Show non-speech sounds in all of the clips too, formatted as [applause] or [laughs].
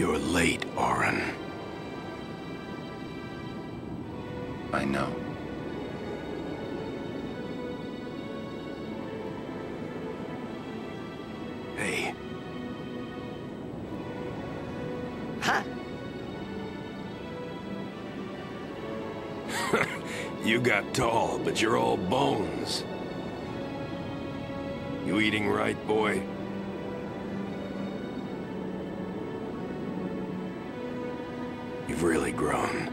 You're late, Auron. I know. Hey, Huh? [laughs] you got tall, but you're all bones. You eating right, boy? You've really grown.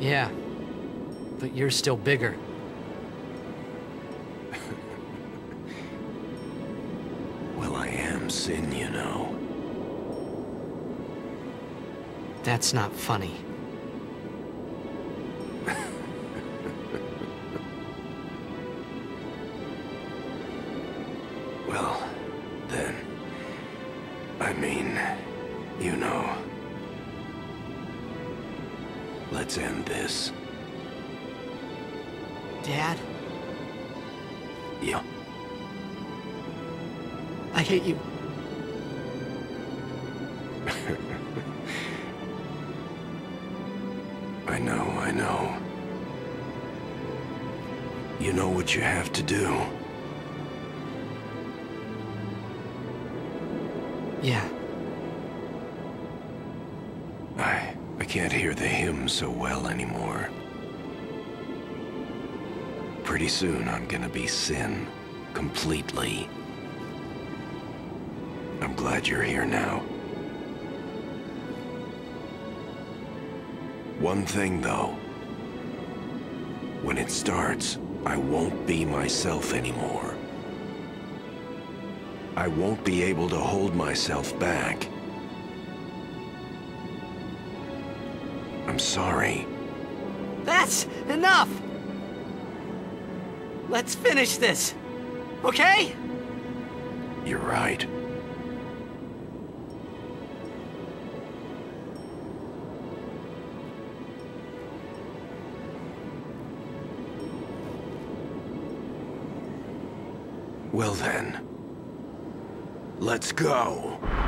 Yeah. But you're still bigger. [laughs] Well, I am Sin, you know. That's not funny. Mean, you know. Let's end this. Dad, Yeah. I hate you. [laughs] I know, I know. You know what you have to do. Yeah. I... I can't hear the hymn so well anymore. Pretty soon I'm gonna be Sin. Completely. I'm glad you're here now. One thing, though. When it starts, I won't be myself anymore. I won't be able to hold myself back. I'm sorry. That's enough! Let's finish this. Okay? You're right. Well then, let's go.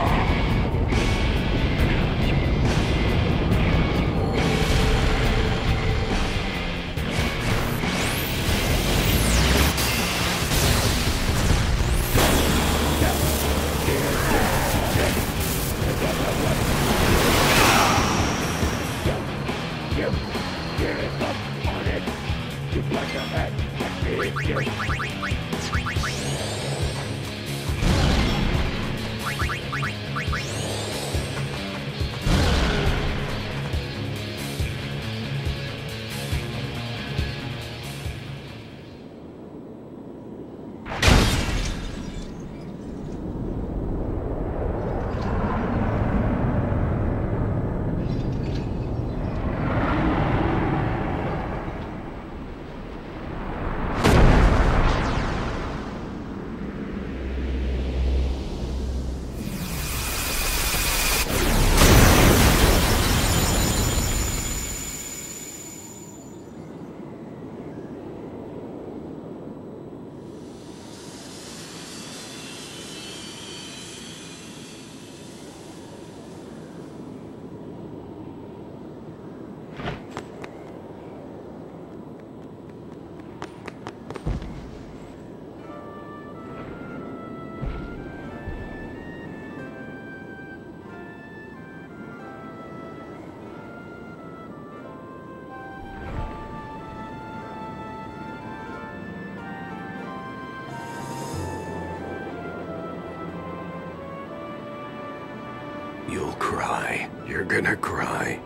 You'll cry. You're gonna cry.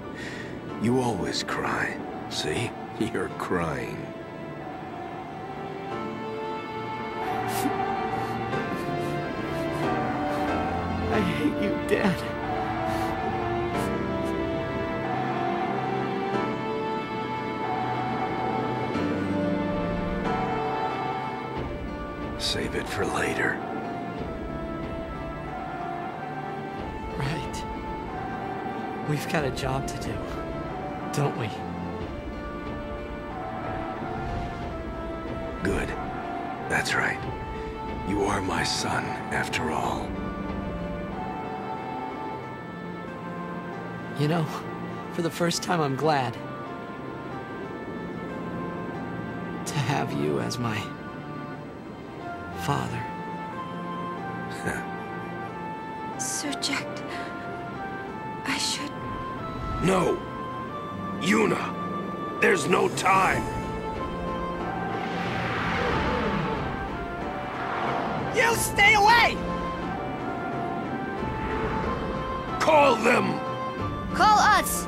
You always cry. See? [laughs] You're crying. I hate you, Dad. Save it for later. We've got a job to do, don't we? Good. That's right. You are my son, after all. You know, for the first time, I'm glad to have you as my father. [laughs] Sir Jecht, I should. No! Yuna! There's no time! You stay away! Call them! Call us!